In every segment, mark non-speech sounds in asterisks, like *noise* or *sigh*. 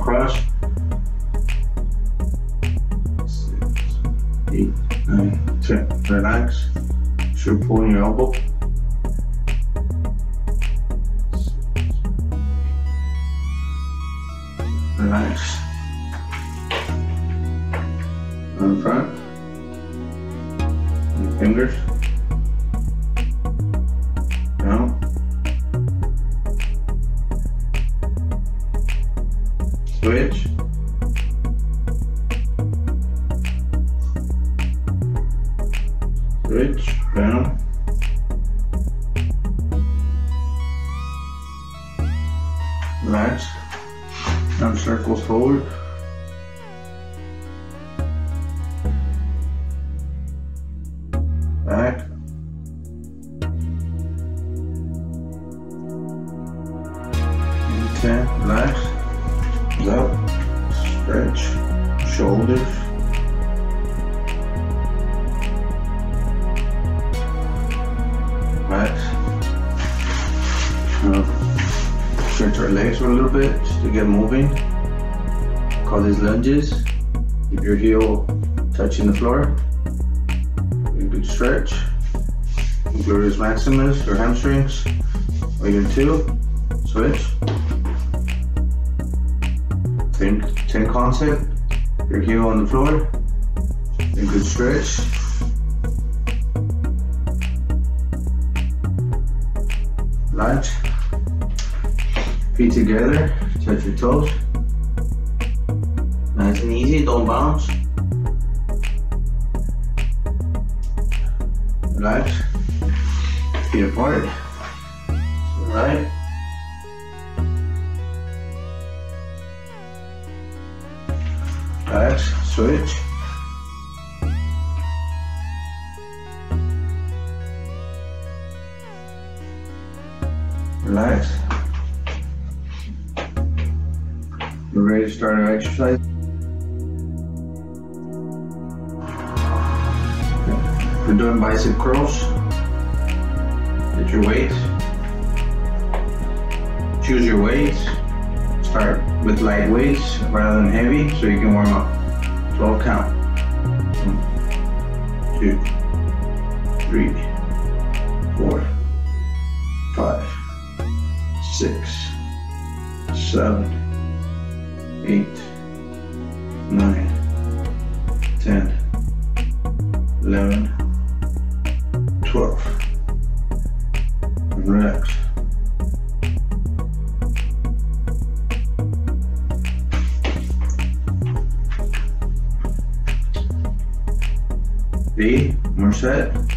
across. Six, eight, nine, ten. Relax. Should pull in your elbow. Relax. On front. Your fingers. Now circles forward. Back. Touching the floor. A good stretch. Gluteus maximus or hamstrings. Weight two. Switch. Same, same concept. Your heel on the floor. A good stretch. Relax. Feet together. Touch your toes. Nice and easy, don't bounce. Relax. Feet apart. Right. Relax. Switch. Relax. We're ready to start our exercise. We're doing bicep curls. Get your weights. Choose your weights. Start with light weights rather than heavy so you can warm up. 12 count. One, two, three, four, five, six, seven, eight, nine, ten, eleven, twelve. Relax. B, more set.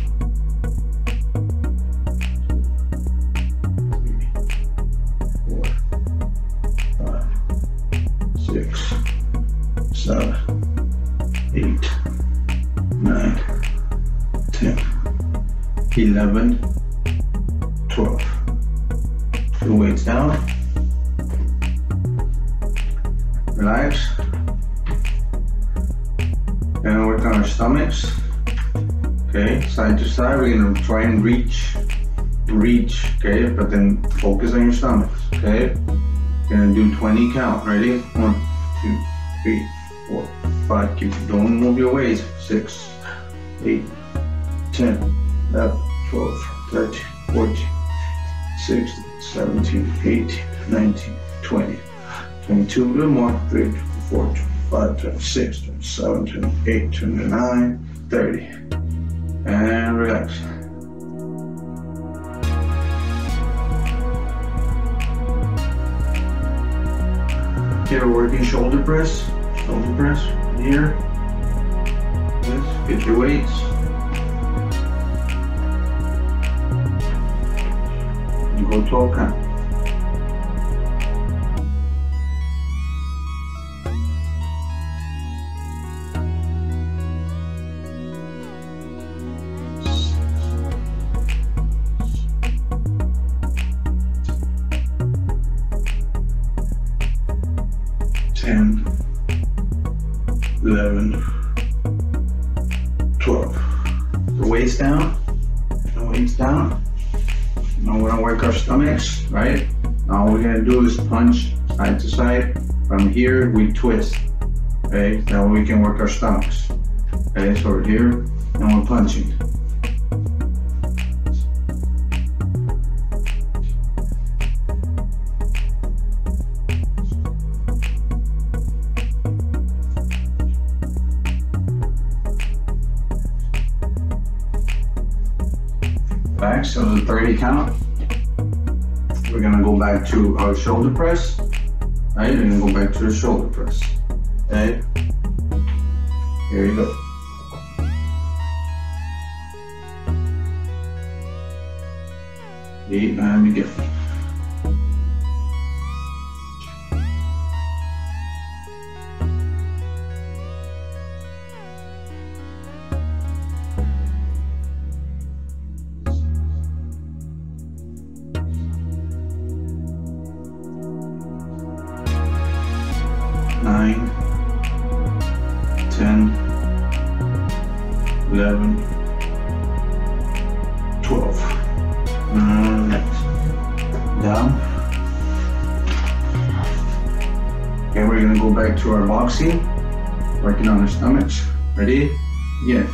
11, 12. Two weights down. Relax. And work on our stomachs. Okay, side to side. We're gonna try and reach, reach, okay? But then focus on your stomachs, okay? Gonna do 20 count. Ready? One, two, three, four, five. Keep going. Move your weights. Six, eight, ten, eleven. 12, 13, 14, 16, 17, 18, 19, 20, 22. A little more. 3, 4, 25, 26, 27, 28, 29, 30 and relax. A working shoulder press, shoulder press here. Yes, get your weights. Go 12 From here, we twist. Okay, that way we can work our stomachs. Okay, so we're here and we're punching. Back, so the 30 count. We're gonna go back to our shoulder press. Right, and go back to the shoulder press. Okay. Here you go. Eight, nine, begin. 11, 12. Uh, next. Down. And we're gonna go back to our boxing, working on our stomachs. Ready? Yeah.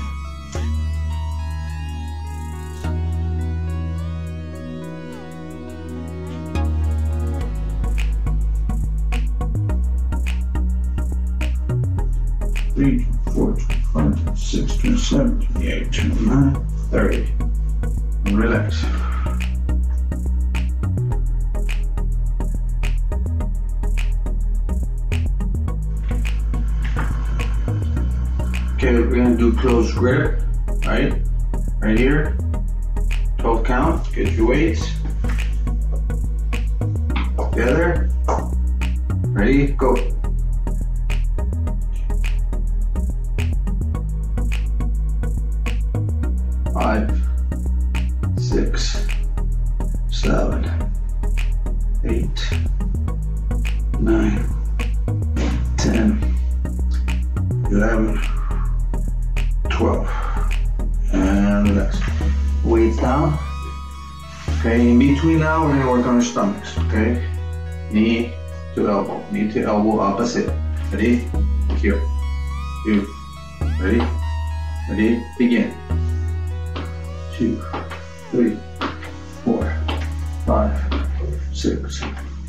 Weights. Together. Ready, go. Elbow, to elbow opposite. Ready? Here. Here. Ready? Ready? Begin two, three, four, five, six,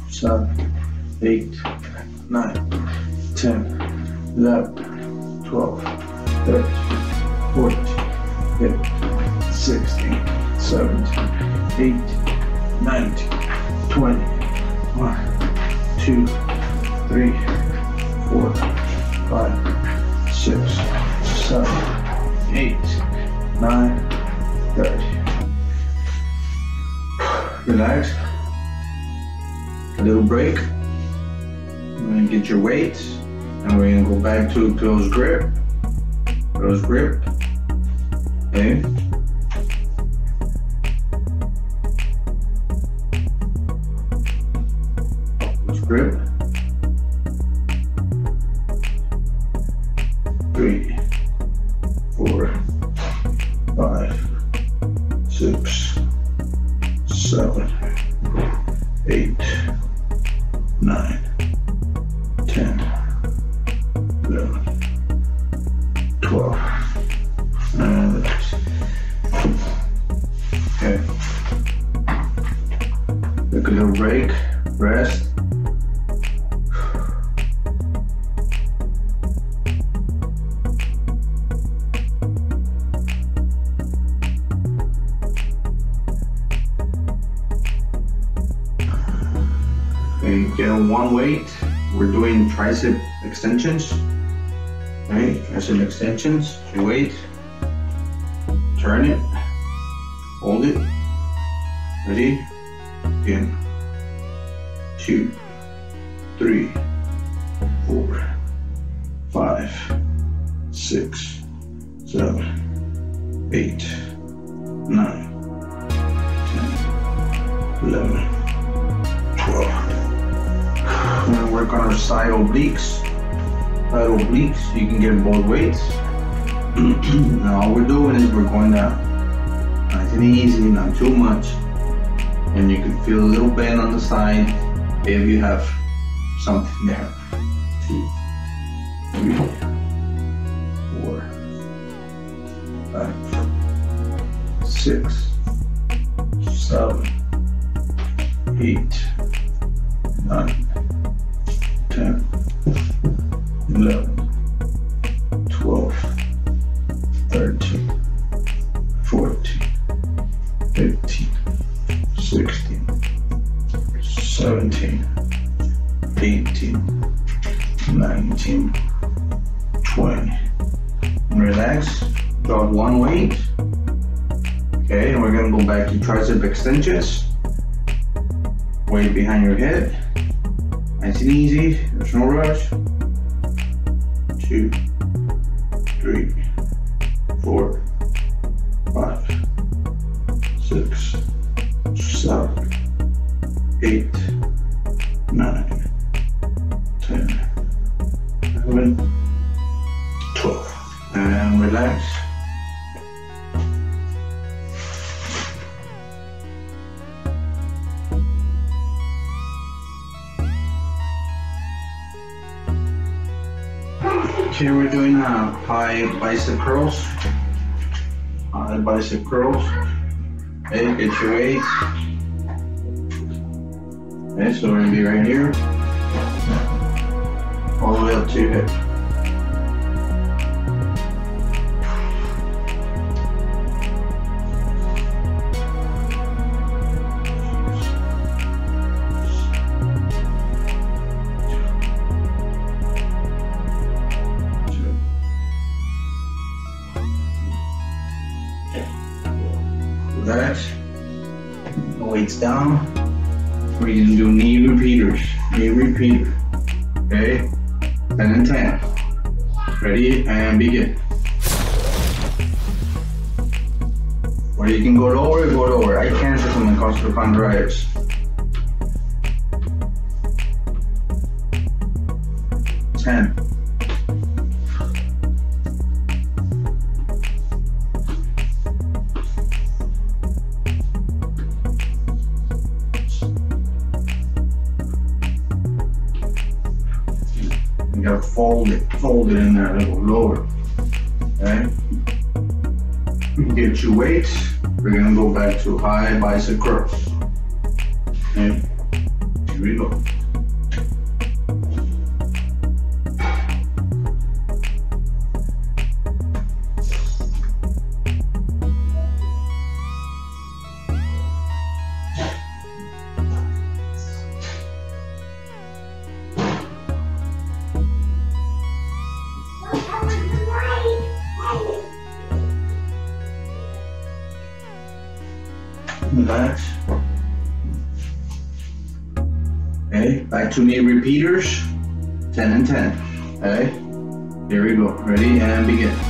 seven, eight, nine, ten, eleven, twelve, thirteen, fourteen, fifteen, sixteen, seventeen, eighteen, nineteen, twenty, one, two, three, four, five, six, seven, eight, nine, Good. Relax. A little break. You're gonna get your weights, and we're gonna go back to close grip. Close grip. Okay. Eight, nine, extensions. Okay, tricep extensions. Your wait, Turn it. Hold it. Ready? Again. Two, three, four, five, six, seven, eight, nine, ten, eleven, twelve. We're gonna work on our side obliques. Side obliques, you can get both weights. *clears throat* now all we're doing is we're going down. Nice uh, and easy, not too much. And you can feel a little bend on the side if you have something there. 17, 18, 19, 20. And relax, Drop one weight. Okay, and we're gonna go back to tricep extensions. Weight behind your head. Nice and easy, there's no rush. Two, three, four, curls. Uh, High bicep curls. Okay, get your weight. Okay, so we're gonna be right here. All the way up to your hip. 10. You gotta fold it, fold it in there a little lower. Okay? Get your weight. We're gonna go back to high bicep curls. Okay? Relax. Okay, back to knee repeaters. 10 and 10. Okay, here we go. Ready and begin.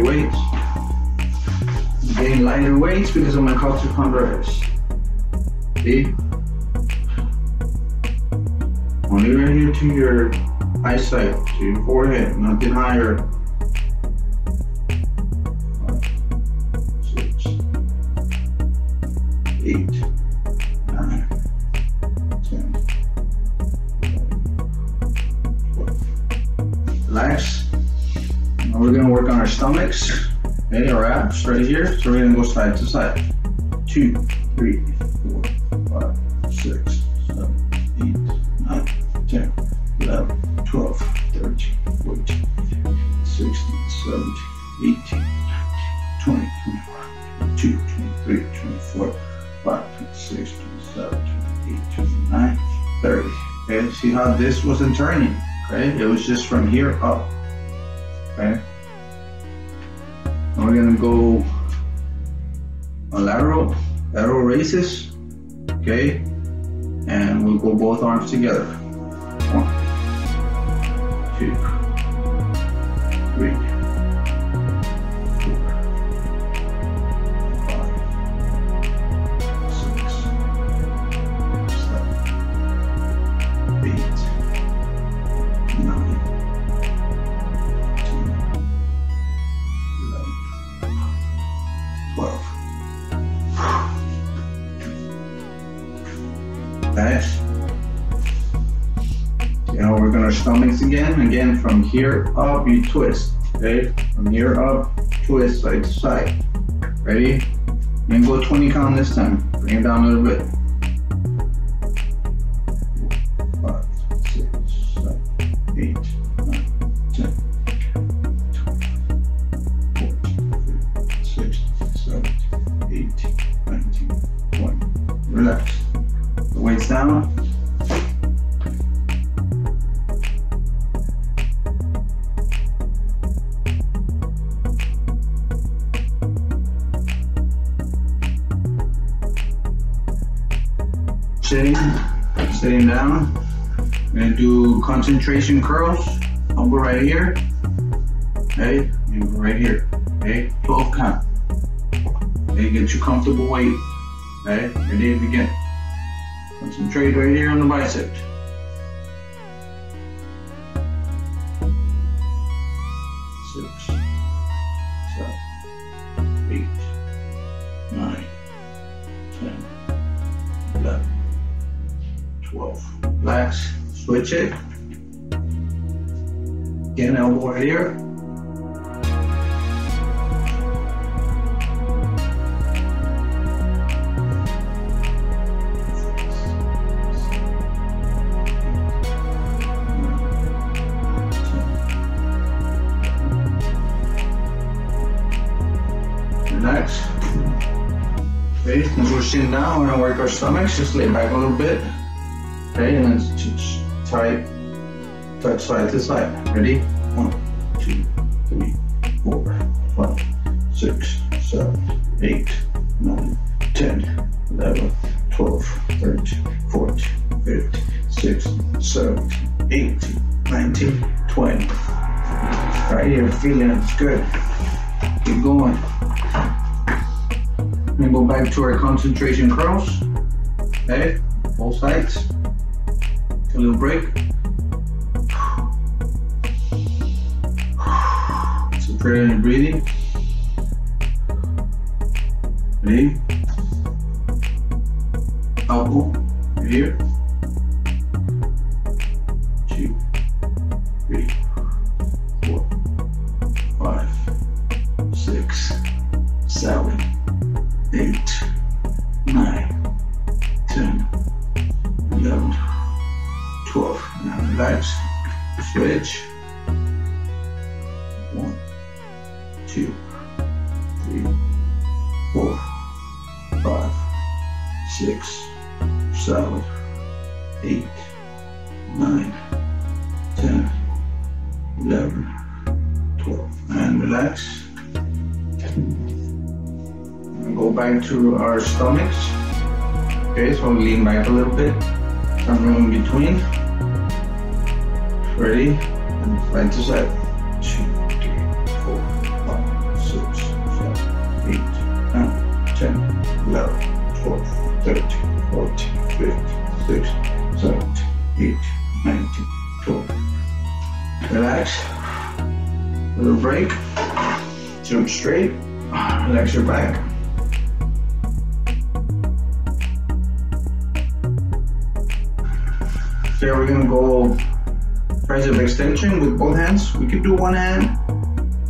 Your weights. Getting lighter weights because of my costochondritis. See? Only right here to your eyesight, to your forehead, nothing higher. Stomachs. Okay, our abs right here. So we're gonna go side to side. Two, three, four, five, six, seven, eight, nine, ten, eleven, twelve, thirteen, fourteen, sixteen, seventeen, eighteen. 20, 21, 22, 23, 24, 5, 26, 27, 28, 29, 30. Okay, see how this wasn't turning, okay? It was just from here up, okay? We're gonna go on lateral, lateral raises, okay? And we'll go both arms together. One, two, here up, you twist. Okay? From here up, twist side to side. Ready? And go 20 count this time. Bring it down a little bit. Switch it. Again, elbow right here. Relax. Okay, since we're sitting down, we're gonna work our stomachs. Just lay back a little bit. Okay, and then tight, touch side to side. Ready? One, two, three, four, five, six, seven, eight, nine, ten, eleven, twelve, thirteen, fourteen, fifteen, sixteen, seventeen, eighteen, nineteen, twenty. Right here, feeling it's good. Keep going. Then go back to our concentration curls. Okay, both sides. A little break. Concentrate on your breathing. Ready? Elbow here. Relax. Switch. One, two, three, four, five, six, seven, eight, nine, ten, eleven, twelve. And relax. And go back to our stomachs. Okay, so lean back a little bit. Some room in between. Ready? And side to side. Two, three, four, five, six, seven, eight, nine, ten, eleven, twelve, thirteen, fourteen, fifteen, sixteen, seventeen, eighteen, nineteen, twenty. Relax. Little break. Jump straight. Relax your back. Here we're gonna go tricep extension with both hands. We could do one hand.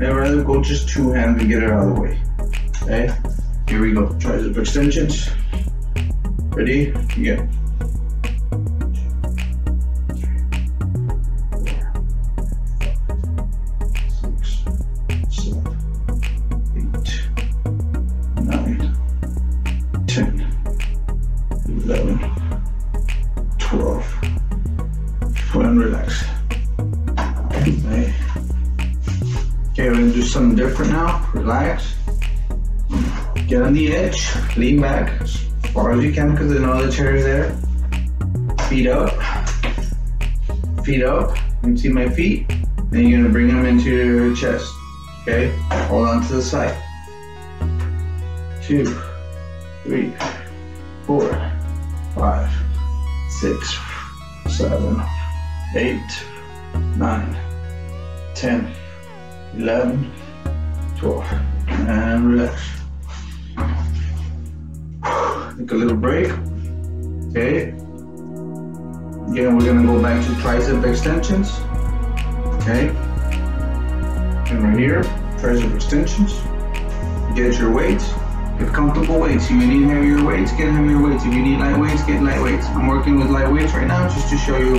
I'd rather go just two hands to get it out of the way. Okay, here we go. Tricep extensions. Ready? Yeah. Lean back as far as you can because there's no other chairs there. Feet up. Feet up. You see my feet. Then you're gonna bring them into your chest. Okay? Hold on to the side. Two, three, four, five, six, seven, eight, nine, ten, eleven, twelve, and relax. Take a little break. Okay. Again, we're gonna go back to tricep extensions. Okay. And right here, tricep extensions. Get your weights. Get comfortable weights. If you need heavier weights, get heavier weights. If you need light weights, get light weights. I'm working with light weights right now just to show you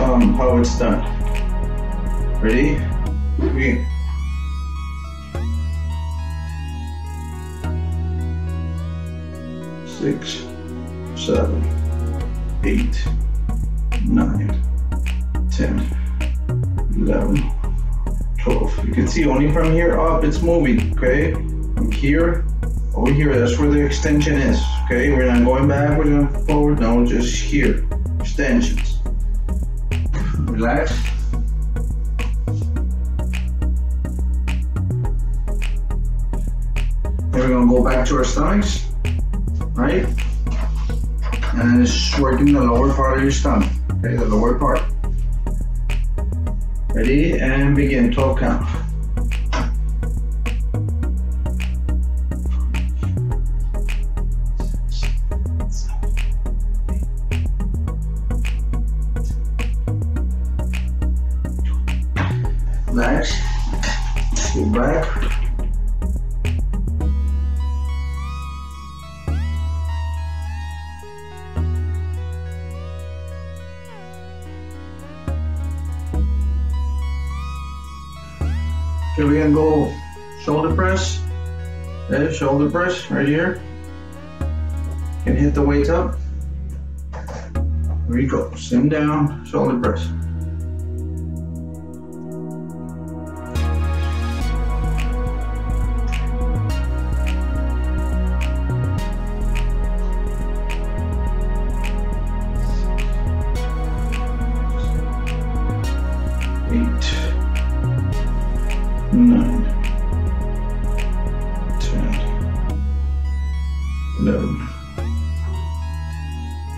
um, how it's done. Ready? Begin. Six, seven, eight, nine, ten, eleven, twelve. You can see only from here up it's moving, okay? From here over here, that's where the extension is, okay? We're not going backwards and forward, no, just here. Extensions. Relax. Then we're gonna go back to our stomachs, right? And it's working the lower part of your stomach, okay? The lower part. Ready? And begin, 12 count. Relax. Back. We're gonna go shoulder press. Okay, shoulder press right here. Can hit the weights up. There you go. Send down, shoulder press.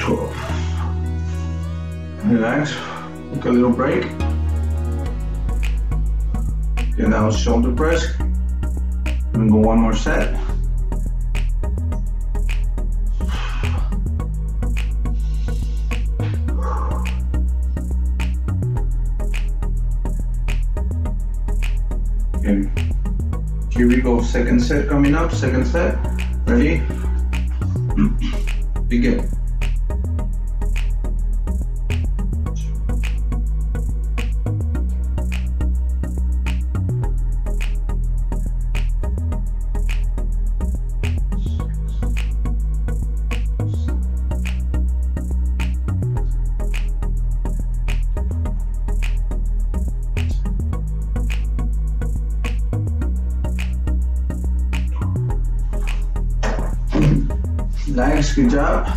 12. Relax, take a little break. Okay, now shoulder press. And go one more set. Okay. Here we go, second set coming up, second set. Ready? *clears throat* Begin. Nice, good job.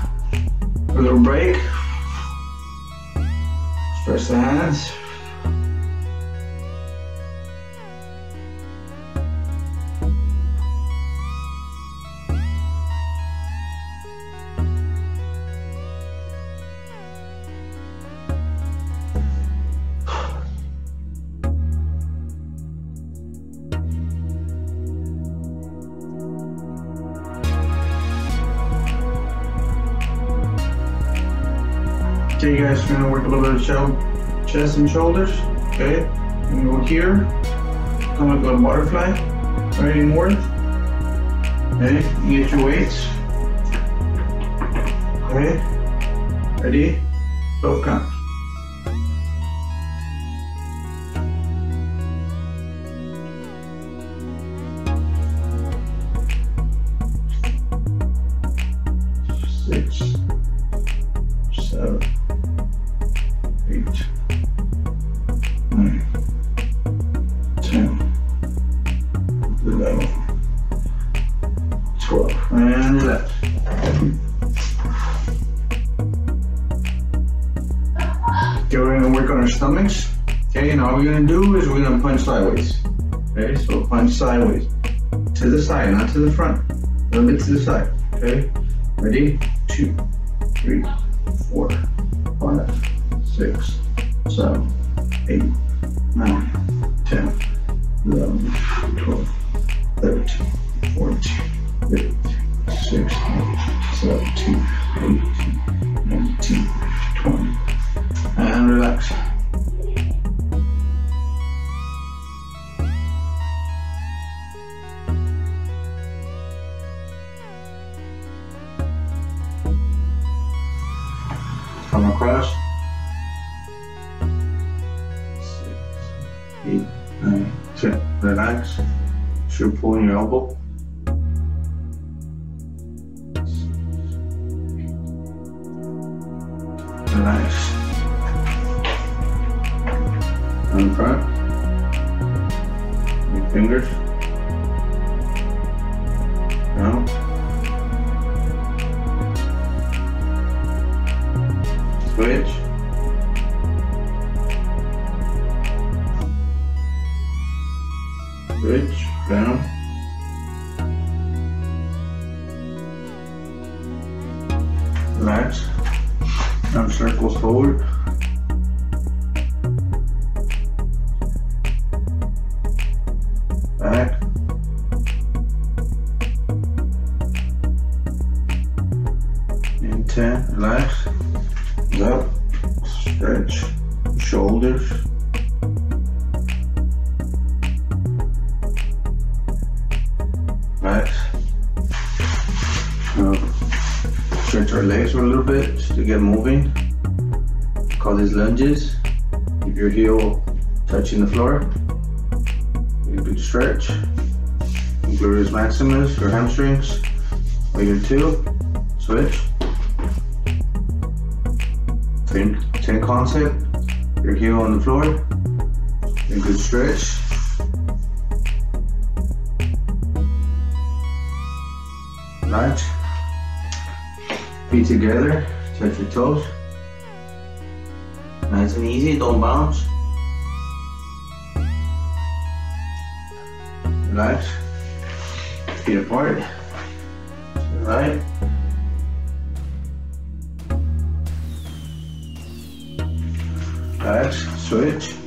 A little break. Stretch the hands. Shell, chest and shoulders. Okay, and go here. Come up a butterfly, right north. Okay, you get your weights. Okay, ready? 12 counts. Sideways. Okay, so punch sideways. To the side, not to the front. A little bit to the side. Okay, ready? Two, three, four, five, six, seven, eight, nine, ten, eleven, twelve, thirteen, fourteen, fifteen, sixteen, seventeen, eighteen, Switch. Big stretch. Gluteus maximus, your hamstrings. Later two. Switch. Same, same concept. Your heel on the floor. A good stretch. Lunge, Feet together, touch your toes. Nice and easy, don't bounce. Relax. Feet apart. Right. Relax, switch.